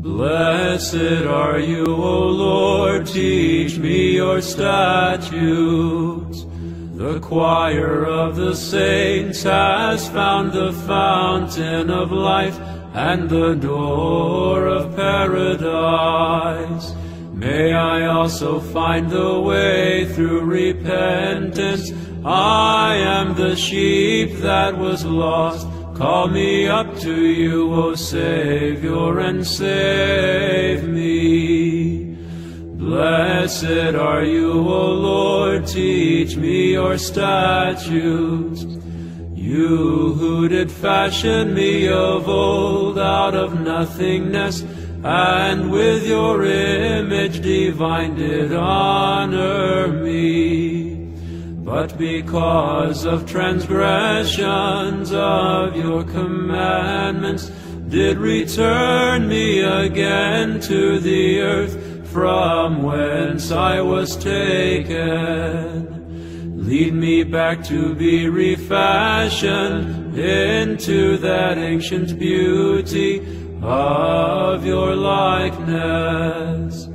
Blessed are you, O Lord, teach me your statutes. The choir of the saints has found the fountain of life and the door of paradise. May I also find the way through repentance. I am the sheep that was lost. Call me up to you, O Savior, and save me. Blessed are you, O Lord, teach me your statutes. You who did fashion me of old out of nothingness, and with your image divine did honor me. But because of transgressions of your commandments, did return me again to the earth from whence I was taken. Lead me back to be refashioned into that ancient beauty of your likeness.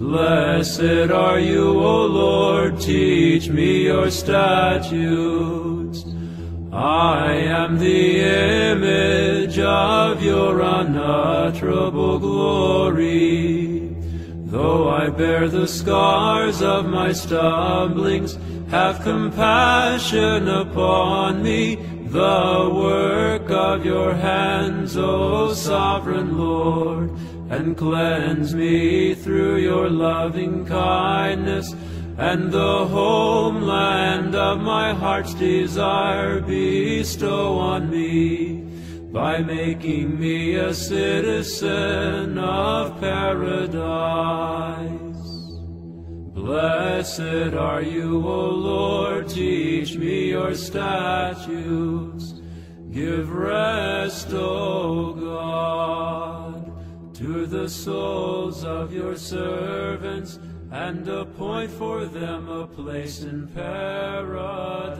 Blessed are you, O Lord, teach me your statutes. I am the image of your unutterable glory. Though I bear the scars of my stumblings, have compassion upon me, the work of your hands, O sovereign Lord, and cleanse me through your loving kindness, and the homeland of my heart's desire bestow on me, by making me a citizen of paradise. Blessed are you, O Lord, teach me your statutes. Give rest, O God, souls of your servants, and appoint for them a place in paradise,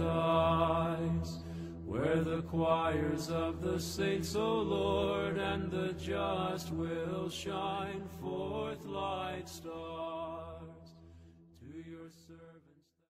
where the choirs of the saints, O Lord, and the just will shine forth